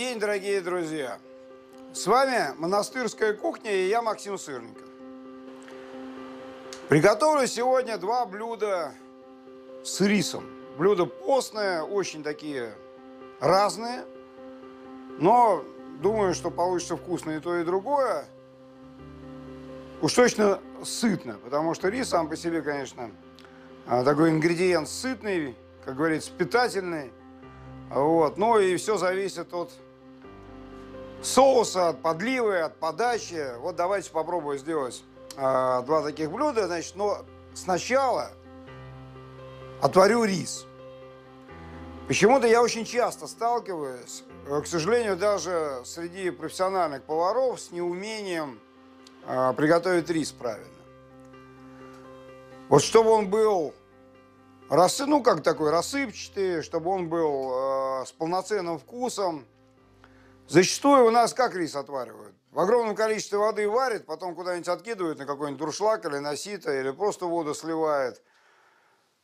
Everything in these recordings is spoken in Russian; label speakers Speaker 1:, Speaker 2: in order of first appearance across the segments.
Speaker 1: День, дорогие друзья! С вами монастырская кухня и я Максим Сырников. Приготовлю сегодня два блюда с рисом. Блюда постные, очень такие разные, но думаю, что получится вкусно и то, и другое. Уж точно сытно, потому что рис сам по себе, конечно, а, такой ингредиент сытный, как говорится, питательный. Вот. Ну и все зависит от соуса, от подливы, от подачи. Вот давайте попробую сделать э, два таких блюда. Значит, но сначала отварю рис. Почему-то я очень часто сталкиваюсь, э, к сожалению, даже среди профессиональных поваров с неумением э, приготовить рис правильно. Вот чтобы он был Расы, ну, как такой рассыпчатый, чтобы он был э, с полноценным вкусом. Зачастую у нас как рис отваривают? В огромном количестве воды варят, потом куда-нибудь откидывают на какой-нибудь дуршлаг или на сито, или просто воду сливают.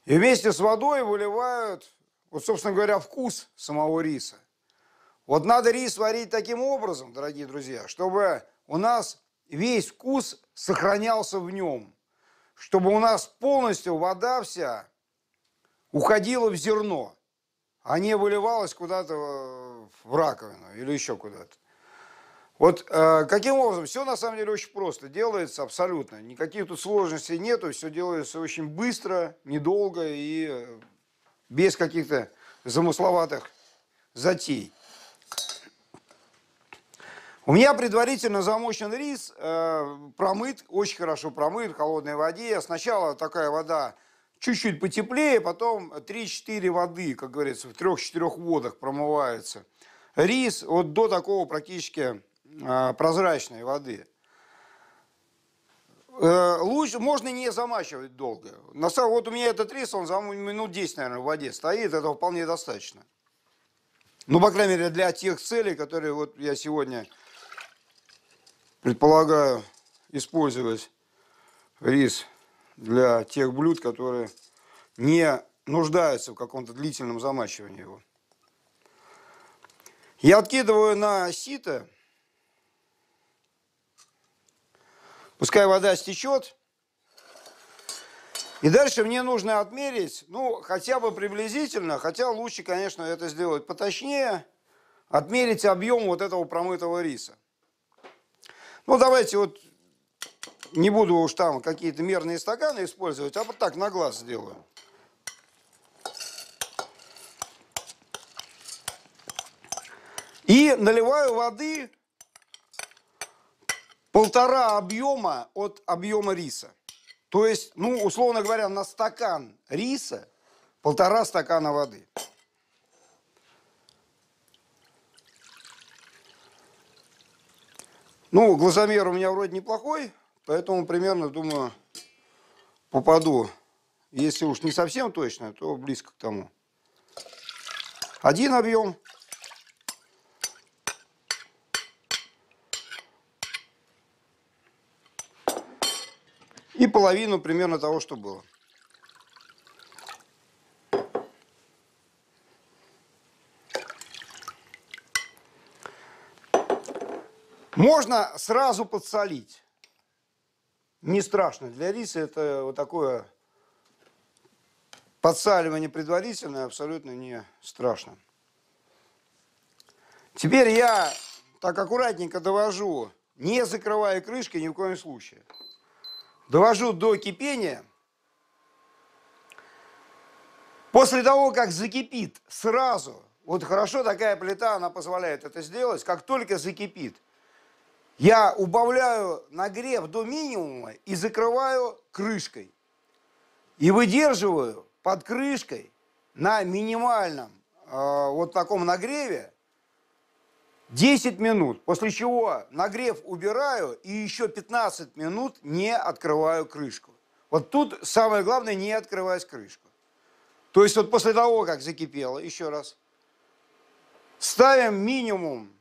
Speaker 1: И вместе с водой выливают, вот, собственно говоря, вкус самого риса. Вот надо рис варить таким образом, дорогие друзья, чтобы у нас весь вкус сохранялся в нем. Чтобы у нас полностью вода вся уходила в зерно, а не выливалась куда-то в раковину или еще куда-то. Вот э, каким образом? Все на самом деле очень просто делается, абсолютно. Никаких тут сложностей нету, все делается очень быстро, недолго и э, без каких-то замысловатых затей. У меня предварительно замочен рис, э, промыт, очень хорошо промыт в холодной воде. Сначала такая вода чуть-чуть потеплее, потом 3-4 воды, как говорится, в 3-4 водах промывается. Рис вот до такого практически э, прозрачной воды. Э, лучше, можно не замачивать долго. На самом, вот у меня этот рис, он за минут 10, наверное, в воде стоит, этого вполне достаточно. Ну, по крайней мере, для тех целей, которые вот я сегодня предполагаю использовать рис для тех блюд, которые не нуждаются в каком-то длительном замачивании его. Я откидываю на сито. Пускай вода стечет. И дальше мне нужно отмерить, ну, хотя бы приблизительно, хотя лучше, конечно, это сделать поточнее, отмерить объем вот этого промытого риса. Ну, давайте вот не буду уж там какие-то мерные стаканы использовать, а вот так на глаз сделаю. И наливаю воды полтора объема от объема риса. То есть, ну, условно говоря, на стакан риса полтора стакана воды. Ну, глазомер у меня вроде неплохой, Поэтому примерно, думаю, попаду. Если уж не совсем точно, то близко к тому. Один объем. И половину примерно того, что было. Можно сразу подсолить не страшно. Для риса это вот такое подсаливание предварительное абсолютно не страшно. Теперь я так аккуратненько довожу, не закрывая крышкой ни в коем случае. Довожу до кипения. После того, как закипит, сразу, вот хорошо такая плита, она позволяет это сделать, как только закипит, я убавляю нагрев до минимума и закрываю крышкой. И выдерживаю под крышкой на минимальном э, вот таком нагреве 10 минут, после чего нагрев убираю и еще 15 минут не открываю крышку. Вот тут самое главное не открывать крышку. То есть вот после того, как закипело, еще раз, ставим минимум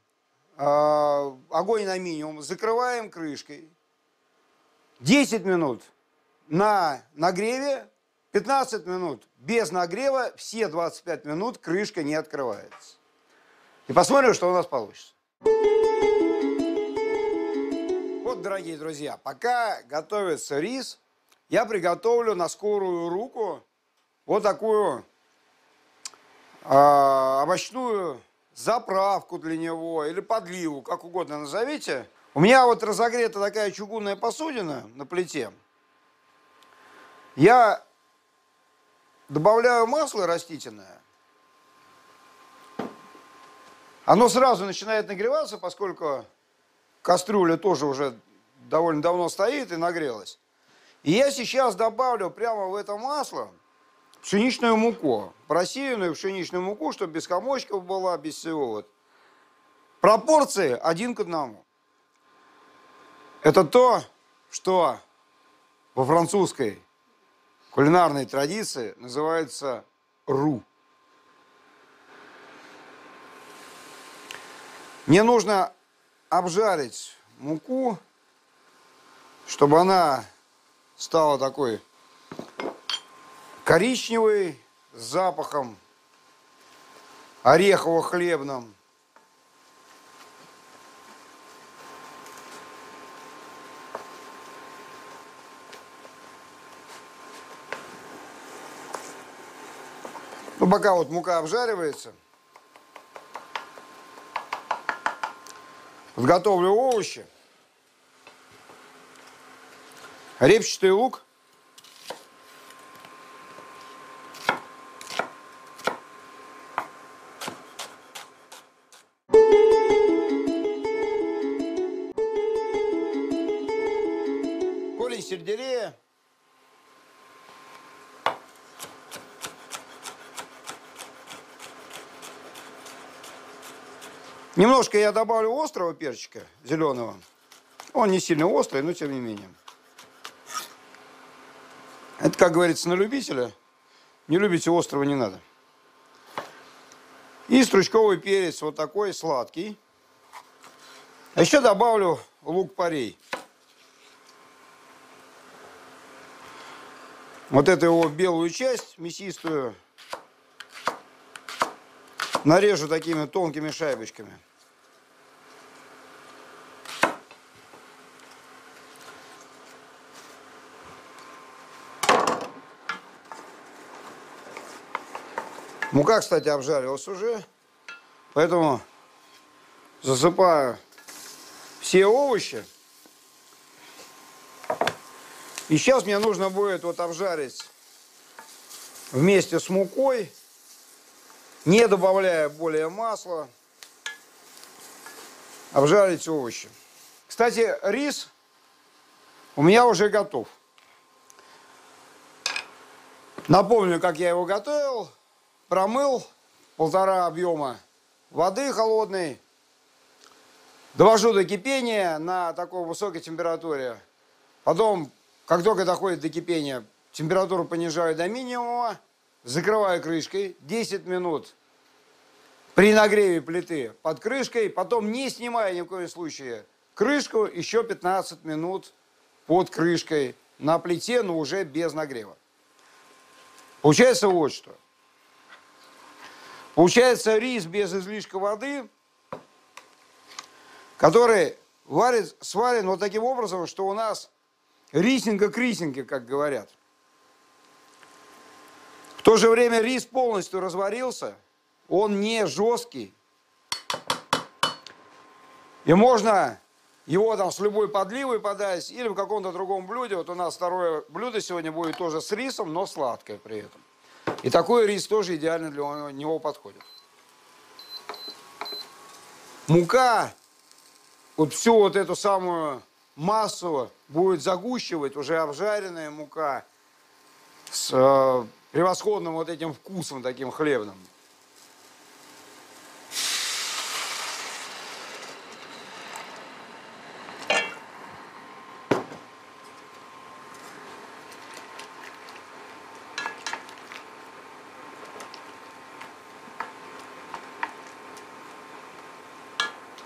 Speaker 1: огонь на минимум, закрываем крышкой. 10 минут на нагреве, 15 минут без нагрева, все 25 минут крышка не открывается. И посмотрим, что у нас получится. Вот, дорогие друзья, пока готовится рис, я приготовлю на скорую руку вот такую э, овощную заправку для него или подливу, как угодно назовите. У меня вот разогрета такая чугунная посудина на плите. Я добавляю масло растительное. Оно сразу начинает нагреваться, поскольку кастрюля тоже уже довольно давно стоит и нагрелась. И я сейчас добавлю прямо в это масло пшеничную муку, просеянную пшеничную муку, чтобы без комочков была, без всего. Вот. Пропорции один к одному. Это то, что во французской кулинарной традиции называется ру. Мне нужно обжарить муку, чтобы она стала такой коричневый с запахом орехово-хлебным. Ну, пока вот мука обжаривается, подготовлю овощи. Репчатый лук. Немножко я добавлю острого перчика зеленого. Он не сильно острый, но тем не менее. Это, как говорится, на любителя. Не любите острого, не надо. И стручковый перец вот такой сладкий. А еще добавлю лук-порей. Вот эту его белую часть, мясистую, нарежу такими тонкими шайбочками. Мука, кстати, обжарилась уже, поэтому засыпаю все овощи. И сейчас мне нужно будет вот обжарить вместе с мукой, не добавляя более масла, обжарить овощи. Кстати, рис у меня уже готов. Напомню, как я его готовил. Промыл полтора объема воды холодной. Довожу до кипения на такой высокой температуре. Потом как только доходит до кипения, температуру понижаю до минимума, закрываю крышкой, 10 минут при нагреве плиты под крышкой, потом не снимая ни в коем случае крышку, еще 15 минут под крышкой на плите, но уже без нагрева. Получается вот что. Получается рис без излишка воды, который варит, сварен вот таким образом, что у нас рисинга к как говорят. В то же время рис полностью разварился, он не жесткий. И можно его там с любой подливой подать или в каком-то другом блюде. Вот у нас второе блюдо сегодня будет тоже с рисом, но сладкое при этом. И такой рис тоже идеально для него подходит. Мука, вот всю вот эту самую массу будет загущивать уже обжаренная мука с э, превосходным вот этим вкусом таким хлебным.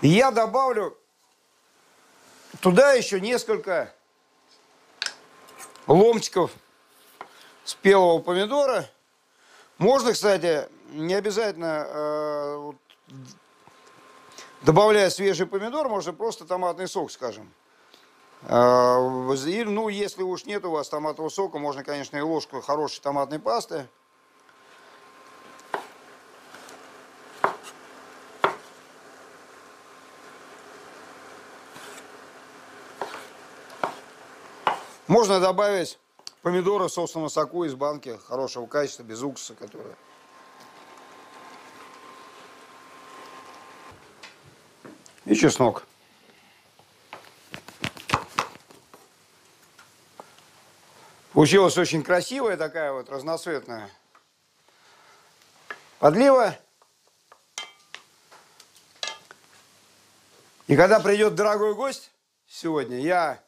Speaker 1: И я добавлю Туда еще несколько ломтиков спелого помидора. Можно, кстати, не обязательно э, Добавляя свежий помидор, можно просто томатный сок, скажем. А, ну, если уж нет у вас томатного сока, можно, конечно, и ложку хорошей томатной пасты. Можно добавить помидоры в собственном соку из банки хорошего качества, без уксуса, которые и чеснок. Получилась очень красивая такая вот разноцветная подлива. И когда придет дорогой гость сегодня, я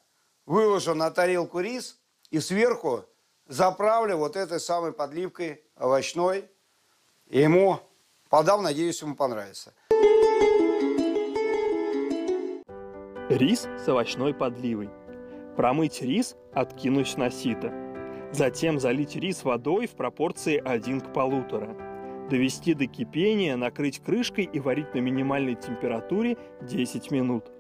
Speaker 1: выложу на тарелку рис и сверху заправлю вот этой самой подливкой овощной. Ему подам, надеюсь, ему понравится.
Speaker 2: Рис с овощной подливой. Промыть рис, откинуть на сито. Затем залить рис водой в пропорции 1 к 1,5. Довести до кипения, накрыть крышкой и варить на минимальной температуре 10 минут.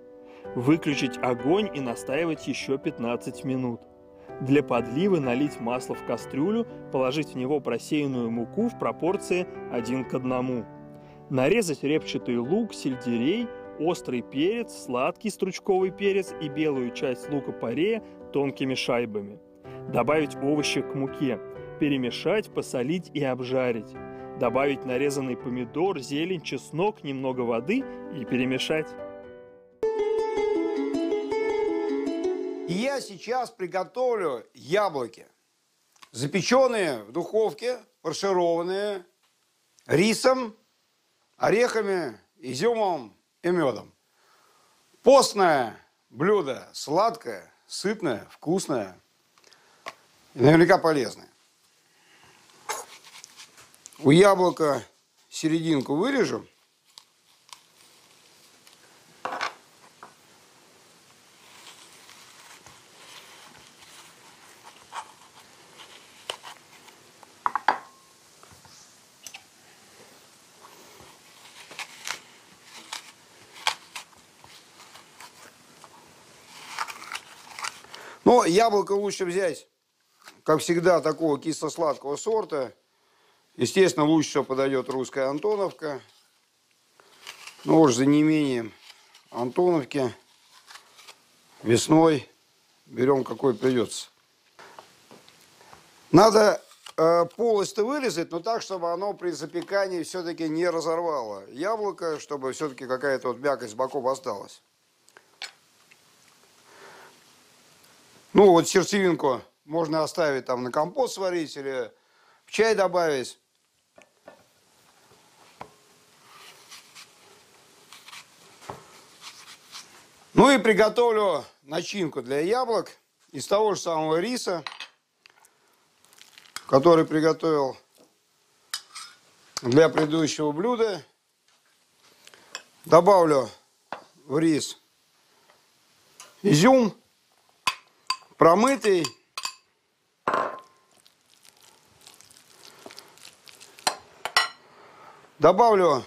Speaker 2: Выключить огонь и настаивать еще 15 минут. Для подливы налить масло в кастрюлю, положить в него просеянную муку в пропорции 1 к 1. Нарезать репчатый лук, сельдерей – острый перец, сладкий стручковый перец и белую часть лука-порея тонкими шайбами. Добавить овощи к муке, перемешать, посолить и обжарить. Добавить нарезанный помидор, зелень, чеснок, немного воды и перемешать.
Speaker 1: Я сейчас приготовлю яблоки. Запеченные в духовке, фаршированные рисом, орехами, изюмом, и медом. Постное блюдо, сладкое, сытное, вкусное и наверняка полезное. У яблока серединку вырежу. Но яблоко лучше взять, как всегда, такого кисло-сладкого сорта. Естественно, лучше всего подойдет русская Антоновка. Но уж за неимением Антоновки весной берем какой придется. Надо э, полость-то вырезать, но так, чтобы оно при запекании все-таки не разорвало яблоко, чтобы все-таки какая-то вот мякость боков осталась. Ну, вот сердцевинку можно оставить там на компот сварить или в чай добавить. Ну и приготовлю начинку для яблок из того же самого риса, который приготовил для предыдущего блюда. Добавлю в рис изюм промытый. Добавлю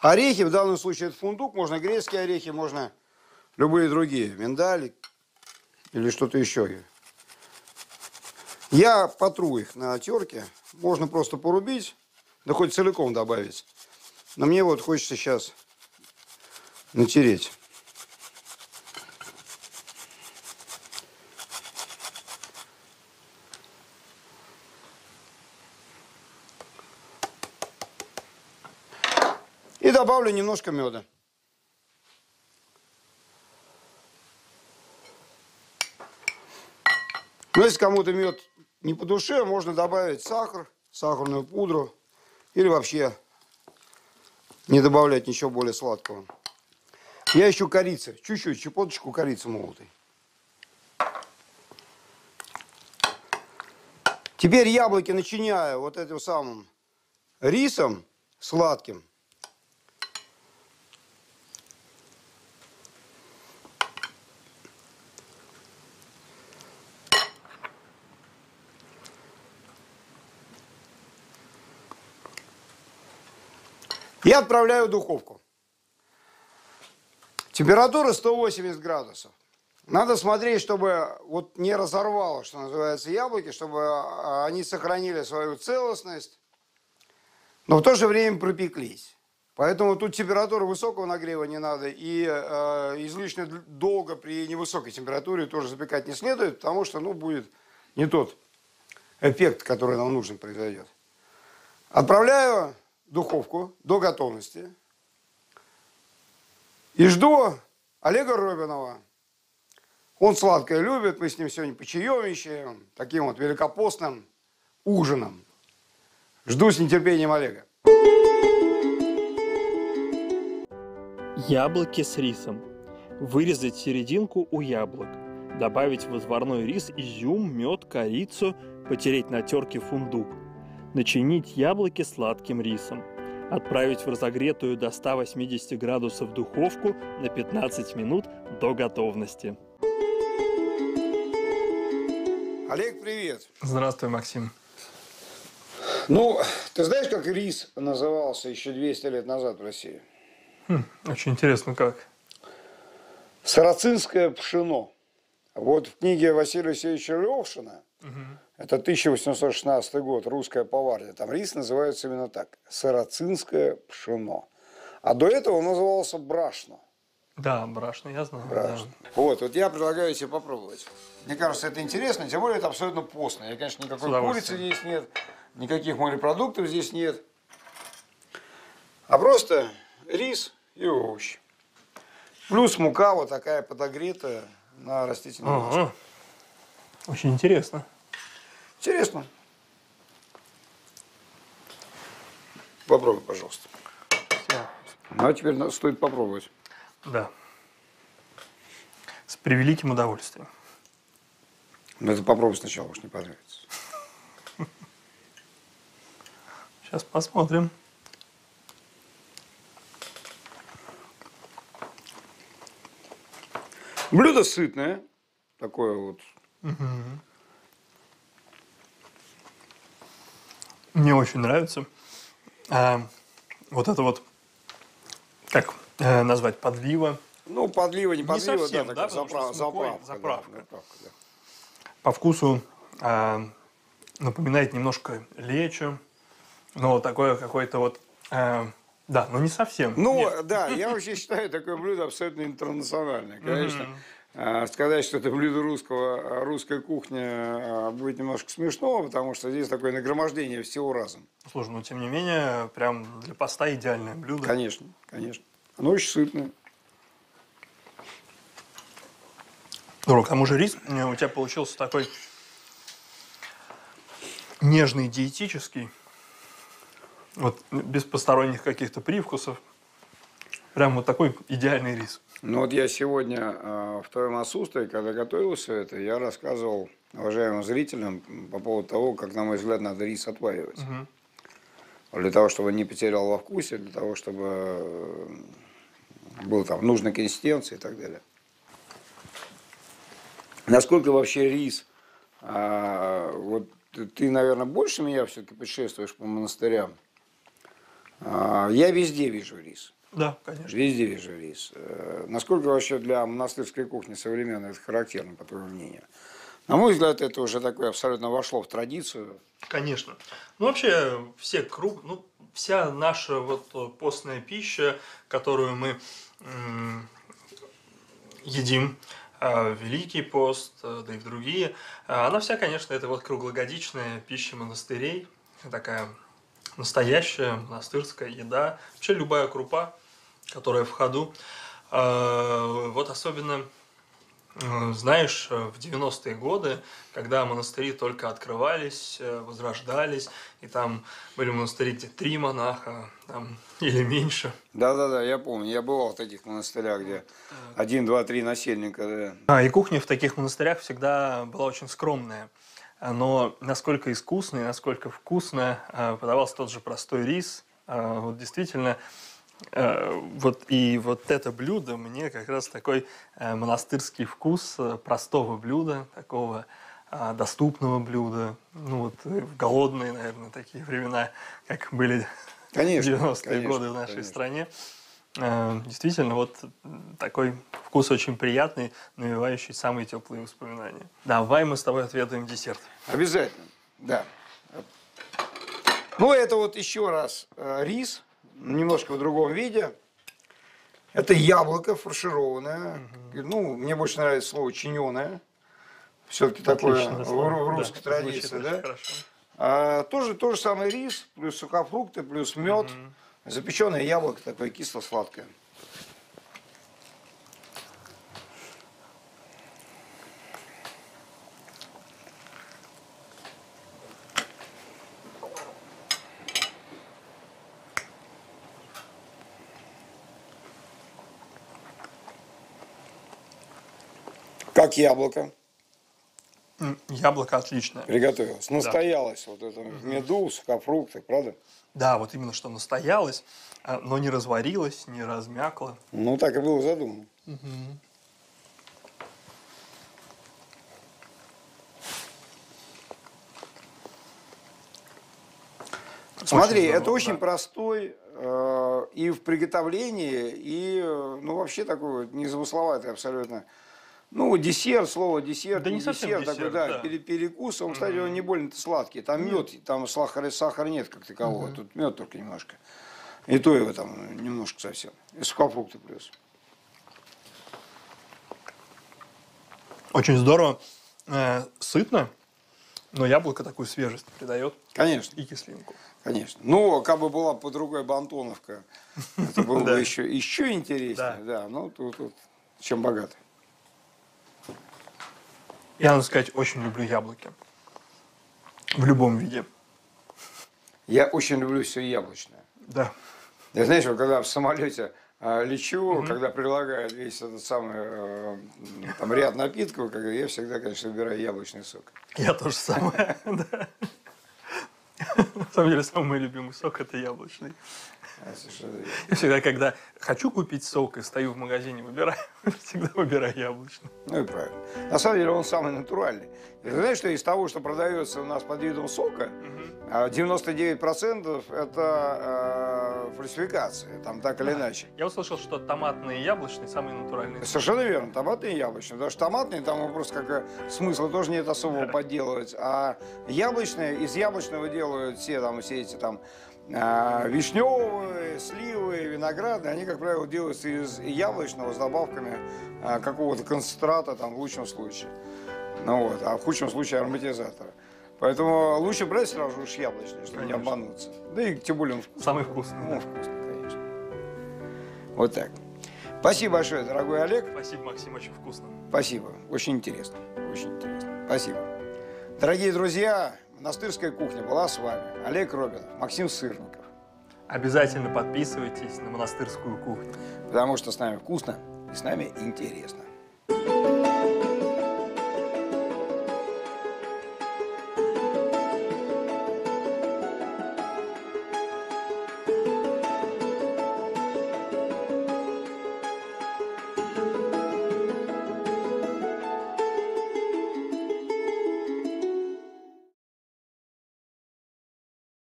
Speaker 1: орехи, в данном случае это фундук, можно грецкие орехи, можно любые другие, миндаль или что-то еще. Я потру их на терке, можно просто порубить, да хоть целиком добавить. Но мне вот хочется сейчас натереть. Добавлю немножко меда. Но если кому-то мед не по душе, можно добавить сахар, сахарную пудру или вообще не добавлять ничего более сладкого. Я ищу корицы, чуть-чуть, чепоточку корицы молотой. Теперь яблоки начиняю вот этим самым рисом сладким. И отправляю в духовку. Температура 180 градусов. Надо смотреть, чтобы вот не разорвало, что называется, яблоки, чтобы а, они сохранили свою целостность, но в то же время пропеклись. Поэтому тут температура высокого нагрева не надо, и э, излишне долго при невысокой температуре тоже запекать не следует, потому что ну, будет не тот эффект, который нам нужен, произойдет. Отправляю духовку до готовности и жду Олега Робинова. Он сладкое любит, мы с ним сегодня почаемничаем, таким вот великопостным ужином. Жду с нетерпением Олега.
Speaker 2: Яблоки с рисом. Вырезать серединку у яблок. Добавить в разварной рис изюм, мед, корицу, потереть на терке фундук. Начинить яблоки сладким рисом. Отправить в разогретую до 180 градусов духовку на 15 минут до готовности.
Speaker 1: Олег, привет.
Speaker 2: Здравствуй, Максим.
Speaker 1: Ну, ты знаешь, как рис назывался еще 200 лет назад в России?
Speaker 2: Хм, очень интересно, как.
Speaker 1: Сарацинское пшено. Вот в книге Василия Васильевича Левшина, угу. Это 1816 год, русская поварня, там рис называется именно так, сарацинское пшено. А до этого он назывался брашно.
Speaker 2: Да, брашно, я знаю.
Speaker 1: Брашно. Да. Вот, вот я предлагаю тебе попробовать. Мне кажется, это интересно, тем более это абсолютно постно. Я, конечно, никакой курицы здесь нет, никаких морепродуктов здесь нет. А просто рис и овощи. Плюс мука вот такая подогретая на растительном ага. масле.
Speaker 2: Очень интересно.
Speaker 1: Интересно. Попробуй, пожалуйста. Все. Ну, а теперь стоит попробовать.
Speaker 2: Да. С превеликим удовольствием.
Speaker 1: Ну, это попробуй сначала, уж не понравится.
Speaker 2: Сейчас посмотрим.
Speaker 1: Блюдо сытное. Такое вот. Угу.
Speaker 2: Мне очень нравится. А, вот это вот, как э, назвать, подлива.
Speaker 1: Ну, подлива, не подлива, не совсем,
Speaker 2: да, да заправ, заправка. заправка. Да, заправка да. По вкусу э, напоминает немножко лечо, но такое какое-то вот э, да, но не совсем.
Speaker 1: Ну, Нет. да, я вообще считаю такое блюдо абсолютно интернациональное. Конечно, а, сказать, что это блюдо русского, русской кухни а, будет немножко смешно, потому что здесь такое нагромождение всего разом.
Speaker 2: Слушай, но тем не менее, прям для поста идеальное блюдо.
Speaker 1: Конечно, конечно. Оно очень сытное.
Speaker 2: Здорово. К тому же рис э, у тебя получился такой нежный, диетический. Вот без посторонних каких-то привкусов. Прям вот такой идеальный рис.
Speaker 1: Ну вот я сегодня э, в твоем отсутствии, когда готовил все это, я рассказывал уважаемым зрителям по поводу того, как, на мой взгляд, надо рис отваривать. Угу. Для того, чтобы не потерял во вкусе, для того, чтобы э, был там нужной консистенции и так далее. Насколько вообще рис, а, вот ты, наверное, больше меня все-таки путешествуешь по монастырям, а, я везде вижу рис.
Speaker 2: Да, конечно.
Speaker 1: Везде вижу рис. Э, насколько вообще для монастырской кухни современной это характерно, по твоему мнению? На мой взгляд, это уже такое абсолютно вошло в традицию.
Speaker 2: Конечно. Ну, вообще, все круг, ну, вся наша вот постная пища, которую мы едим, а, Великий пост, э, да и в другие, она вся, конечно, это вот круглогодичная пища монастырей, такая настоящая монастырская еда, вообще любая крупа, которая в ходу. А, вот особенно, э, знаешь, в 90-е годы, когда монастыри только открывались, э, возрождались, и там были монастыри, где три монаха там, или меньше.
Speaker 1: Да-да-да, я помню, я бывал в таких монастырях, где один, два, три насельника. Да.
Speaker 2: А, и кухня в таких монастырях всегда была очень скромная но насколько искусно и насколько вкусно э, подавался тот же простой рис. Э, вот действительно, э, вот и вот это блюдо мне как раз такой монастырский вкус простого блюда, такого доступного блюда. Ну вот в голодные, наверное, такие времена, как были
Speaker 1: конечно,
Speaker 2: 90-е годы в нашей конечно. стране. Э, Действительно, вот такой вкус очень приятный, навевающий самые теплые воспоминания. Давай мы с тобой отведаем десерт.
Speaker 1: Обязательно, да. Ну, это вот еще раз э, рис, немножко в другом виде. Это яблоко фаршированное. Ну, мне больше нравится слово чиненое. Все-таки такое в, в русской
Speaker 2: Да,
Speaker 1: традиции, да?
Speaker 2: хорошо.
Speaker 1: А, тоже тот же самый рис, плюс сухофрукты, плюс мед, запеченное яблоко такое кисло-сладкое. Как яблоко
Speaker 2: Яблоко отличное.
Speaker 1: приготовилось. Настоялось вот это меду, сухофрукты, правда?
Speaker 2: Да, вот именно что настоялось, а, но не разварилось, не размякло.
Speaker 1: Ну, так и было задумано. Смотри,
Speaker 2: здорово,
Speaker 1: это очень
Speaker 2: да.
Speaker 1: простой э, и в приготовлении, и, э, ну, вообще такой незамысловатый абсолютно. Ну, десерт, слово десерт,
Speaker 2: Да не
Speaker 1: десерт,
Speaker 2: десерт,
Speaker 1: такой, да,
Speaker 2: да.
Speaker 1: пере- перекус, он, кстати, он не больно сладкий. Там мед, там сахара, сахара нет как такового, тут мед только немножко. И то его там немножко совсем. И сухофрукты плюс.
Speaker 2: Очень здорово, э, сытно, но яблоко такую свежесть придает
Speaker 1: Конечно.
Speaker 2: и кислинку.
Speaker 1: Конечно. Ну, как бы была по другой бы Антоновка, это было бы еще, еще интереснее.
Speaker 2: Да.
Speaker 1: Ну, тут чем богато.
Speaker 2: Я, надо сказать, очень люблю яблоки. В любом виде.
Speaker 1: Я очень люблю все яблочное.
Speaker 2: Да.
Speaker 1: Я, знаешь, вот когда в самолете а, лечу, когда предлагают весь этот самый э, там, ряд напитков, когда я всегда, конечно, выбираю яблочный сок.
Speaker 2: Я тоже самое. да. На самом деле, самый мой любимый сок – это яблочный.
Speaker 1: А.
Speaker 2: Я всегда, когда хочу купить сок и стою в магазине, выбираю, всегда выбираю яблочный.
Speaker 1: Ну и правильно. На самом деле он самый натуральный. И ты знаешь, что из того, что продается у нас под видом сока, а, 99% это э, фальсификация, там так или иначе.
Speaker 2: Я услышал, что томатный и яблочный самые натуральные.
Speaker 1: Совершенно верно, томатный и яблочный. Потому что томатный, там просто как смысла тоже нет особого подделывать. А яблочные, из яблочного делают все там, все эти там а, вишневые, сливы, виноградные, они, как правило, делаются из яблочного с добавками а, какого-то концентрата, там, в лучшем случае. Ну вот, а в худшем случае ароматизатора. Поэтому лучше брать сразу уж яблочный, чтобы не
Speaker 2: Конечно.
Speaker 1: обмануться. Да и тем более он вкусный.
Speaker 2: Самый вкусный.
Speaker 1: Ну, вкусно, конечно. Вот так. Спасибо большое, дорогой Олег.
Speaker 2: Спасибо, Максим, очень вкусно.
Speaker 1: Спасибо. Очень интересно. Очень интересно. Спасибо. Дорогие друзья, монастырская кухня была с вами. Олег Робинов, Максим Сырников.
Speaker 2: Обязательно подписывайтесь на монастырскую кухню.
Speaker 1: Потому что с нами вкусно и с нами интересно.